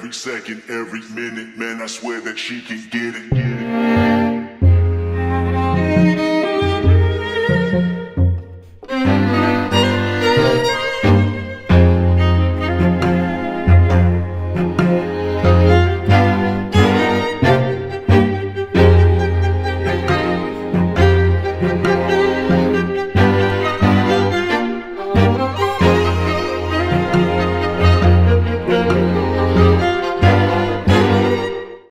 Every second, every minute, man, I swear that she can get it. Get it.